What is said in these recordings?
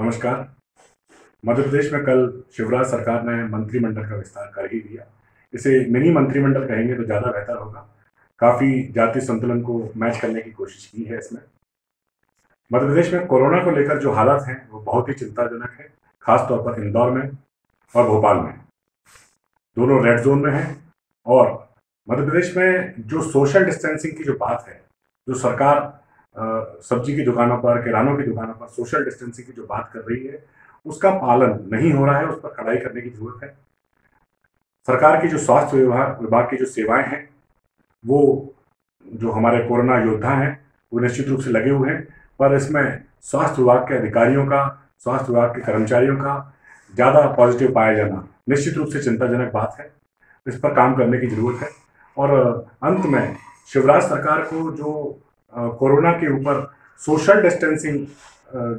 नमस्कार। मध्य प्रदेश में कल शिवराज सरकार ने मंत्रिमंडल का विस्तार कर ही दिया। इसे मिनी मंत्रिमंडल कहेंगे तो ज़्यादा बेहतर होगा। काफ़ी जाति संतुलन को मैच करने की कोशिश की है इसमें। मध्य प्रदेश में कोरोना को लेकर जो हालात हैं, वो बहुत ही चिंताजनक है, खासतौर पर इंदौर में और भोपाल में। दोनों रेड जोन में हैं और मध्य प्रदेश में जो सोशल डिस्टेंसिंग की जो बात है, जो सरकार सब्ज़ी की दुकानों पर, किरानों की दुकानों पर सोशल डिस्टेंसिंग की जो बात कर रही है, उसका पालन नहीं हो रहा है, उस पर कड़ाई करने की ज़रूरत है। सरकार की जो स्वास्थ्य विभाग विभाग की जो सेवाएँ हैं, वो जो हमारे कोरोना योद्धा हैं, वो निश्चित रूप से लगे हुए हैं, पर इसमें स्वास्थ्य विभाग के अधिकारियों का, स्वास्थ्य विभाग के कर्मचारियों का ज़्यादा पॉजिटिव पाया जाना निश्चित रूप से चिंताजनक बात है। इस पर काम करने की ज़रूरत है। और अंत में शिवराज सरकार को जो कोरोना के ऊपर सोशल डिस्टेंसिंग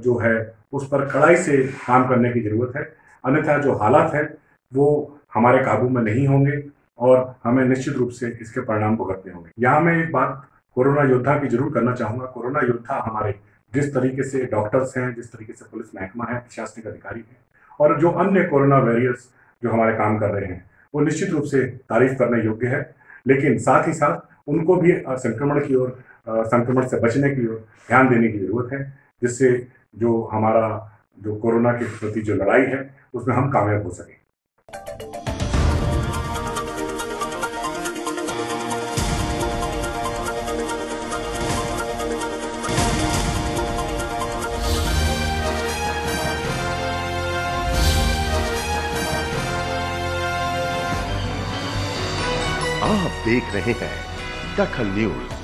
जो है, उस पर कड़ाई से काम करने की ज़रूरत है। अन्यथा जो हालात है, वो हमारे काबू में नहीं होंगे और हमें निश्चित रूप से इसके परिणाम भुगतने होंगे। यहाँ मैं एक बात कोरोना योद्धा की ज़रूर करना चाहूँगा। कोरोना योद्धा हमारे जिस तरीके से डॉक्टर्स हैं, जिस तरीके से पुलिस महकमा है, प्रशासनिक अधिकारी हैं, और जो अन्य कोरोना वॉरियर्स जो हमारे काम कर रहे हैं, वो निश्चित रूप से तारीफ़ करने योग्य है। लेकिन साथ ही साथ उनको भी संक्रमण की ओर संक्रमण से बचने की ध्यान देने की ज़रूरत है, जिससे जो हमारा जो कोरोना के प्रति जो लड़ाई है, उसमें हम कामयाब हो सकें। आप देख रहे हैं दखल न्यूज़।